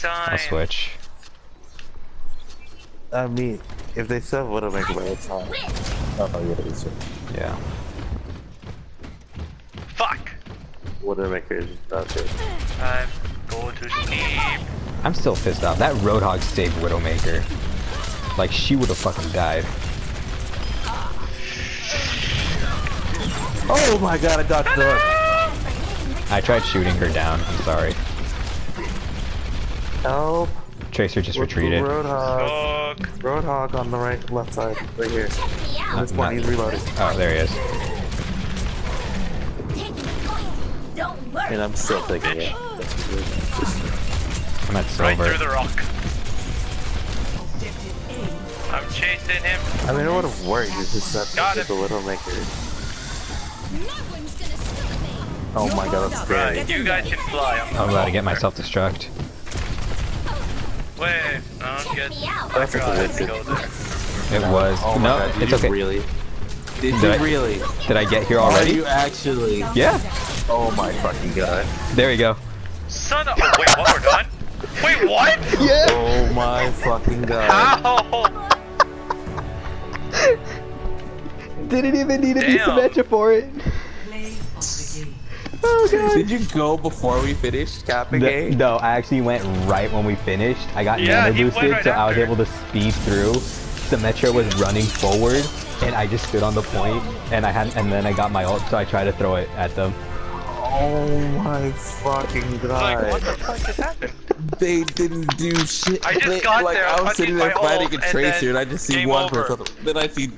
sign. I'll switch. I mean, if they still would have made it it's fine. Oh, yeah, it's Yeah. Fuck. Would have made it not good. I'm going to sleep. I'm still pissed off. That Roadhog saved Widowmaker. Like, she would have fucking died. Oh my god, I dodged the I tried shooting her down. I'm sorry. Help! Tracer just What's retreated. Roadhog. Fuck. Roadhog on the right, left side, right here. Not- This one, not- he's reloading. Oh, there he is. And I'm still taking it. I'm at Right through the rock. I'm chasing him. I mean, it would have worked. It's just that Got it's a little maker. No one's gonna stop me. Oh my god, that's scary. Right, you guys should fly. I'm, I'm about to get myself destruct. Wait, don't get. Me out. That's God, I a have to go there. It was. Oh no, god, it's okay. really? Did Did you I- really? Did I get here already? Are already? you actually? Yeah. Oh my fucking god. There you go. Son of. Oh, wait, what? We're done? Wait, what? Yeah. Oh my fucking god. How? Didn't even need to be Damn. Symmetra for it. Oh god. Did you go before we finished capping No, A? no, I actually went right when we finished. I got Yeah, nano boosted, right so I was able to speed through. Symmetra was running forward, and I just stood on the point, and I had, and then I got my ult, so I tried to throw it at them. Oh my fucking god. Like, what the fuck just happened? They didn't do shit. I just They- got like, there, I I was sitting there fighting a tracer, then and I just see one over. person. Then I see